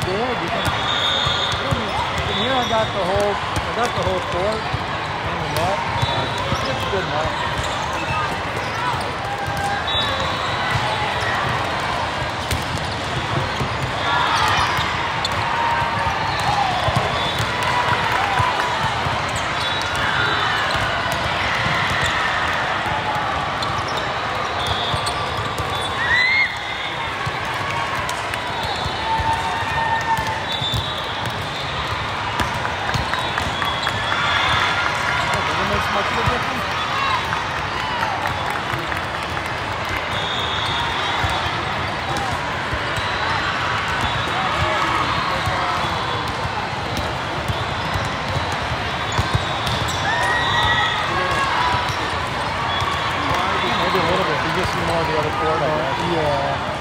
Good. You can, from here I got the whole, I got the whole court and the net. It's good enough. The other guess. Yeah.